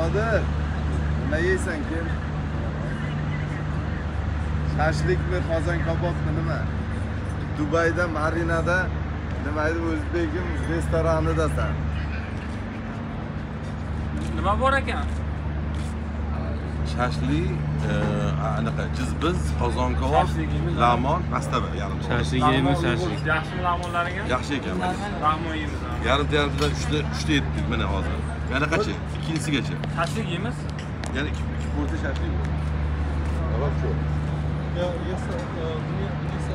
qodir nima yeysan kel shashlikmi qozon kabobmi nima? Dubayda marinada nima edi o'zbegim restoranidasan. Nima bor ekan? Shashlik e, anaqa jizbiz qozon kabob lamon mastava yarim Shashlik yeymiz, shashlik. yaxshimi lavmonlaring yaxshi ekan rahmon yeymiz yarimta yarimtadan uchta uchta yetdik mana hozir Yana kaçı? İkincisi geçe. Kaçlık yemiz? Yani iki, iki boyutu şart değil mi? Tamam şu. Ya yasa, dünya, yasa.